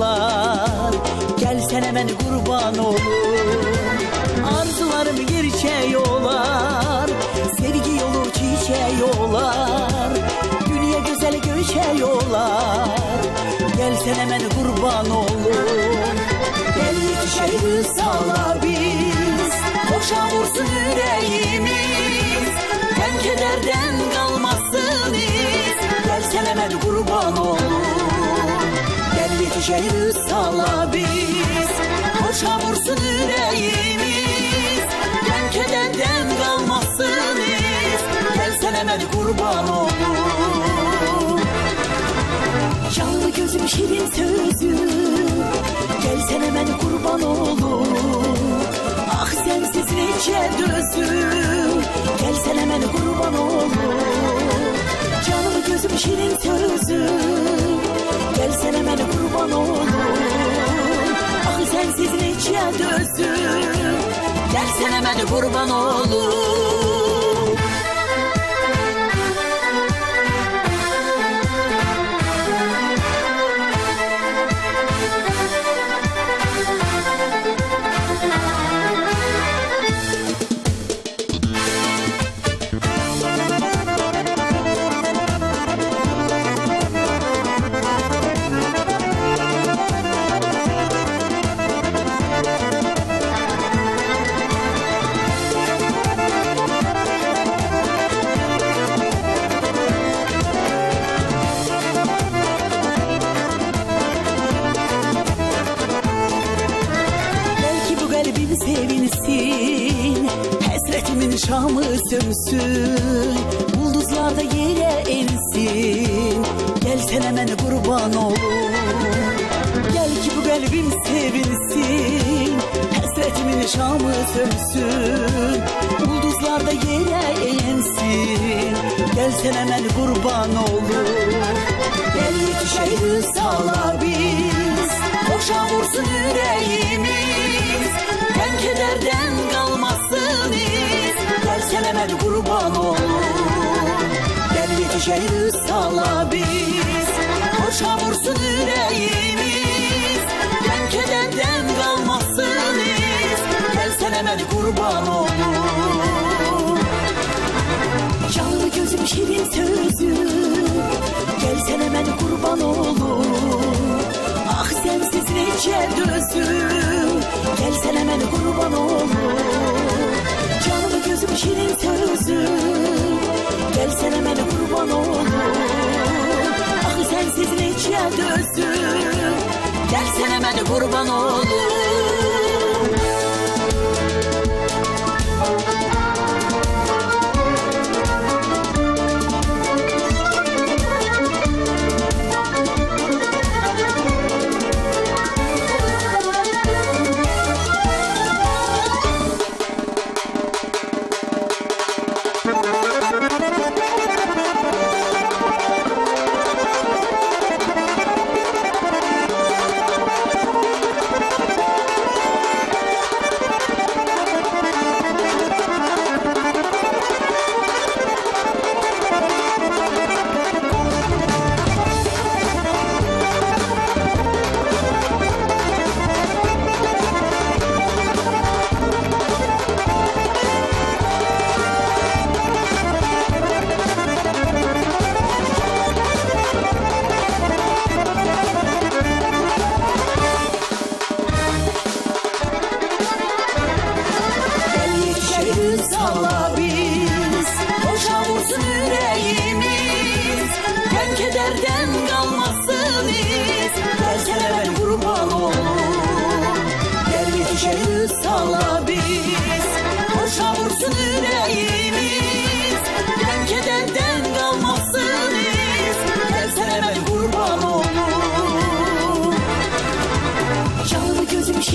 yollar. Gelsen hemen kurban olur Arzularım gerçe yollar. Sevgi yolu çiçe yollar. Dünya güzel göçe yollar. Gelsen hemen kurban olur Gel yetişelim sağla biz. Boşa vursun yüreğimiz. Hem kederden kalmasın iz Gelsen hemen kurban olur Yetişelim sağla biz. Boşa vursun yüreğimiz. Hem kederden kalmasın iz Gelsen hemen kurban olur Canlı gözüm şirin sözüm Gelsen hemen kurban olur Ah sensiz nece dözüm Gelsen hemen kurban olur Hemen kurban olur sevinsin Hasretimin şamı sönsün Bulduzlarda yere ensin Gelsen hemen kurban olur Gel ki bu kalbim sevinsin. Hasretimin şamı sönsün Bulduzlarda yere ensin Gelsen hemen kurban olur Gel yetişelim sağla biz. Boşa vursun yüreğimiz kederden kalmasın iz hemen kurban olur Gel yetişelim sağla biz Boşa vursun yüreğimiz. Hem kederden kalmasın iz kurban olur Canlı gözüm şirin sözüm Gelsen hemen kurban olur Ah sensiz nece dözüm de Bourbonnais.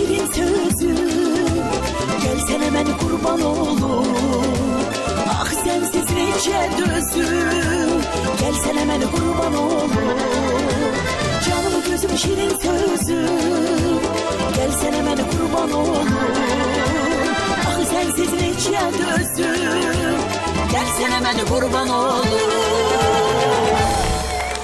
Şirin sözüm Gelsen hemen kurban olur. Ah sensiz nece dözüm Gelsen hemen kurban olur. Canım gözüm şirin sözüm Gelsen hemen kurban olur. Ah sensiz nece dözüm Gelsen hemen mən qurban olum